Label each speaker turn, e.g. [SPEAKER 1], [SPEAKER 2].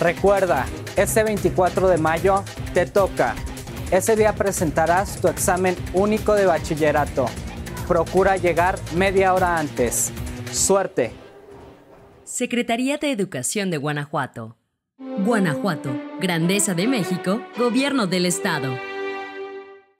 [SPEAKER 1] Recuerda, este 24 de mayo te toca. Ese día presentarás tu examen único de bachillerato. Procura llegar media hora antes. Suerte.
[SPEAKER 2] Secretaría de Educación de Guanajuato. Guanajuato, Grandeza de México, Gobierno del Estado.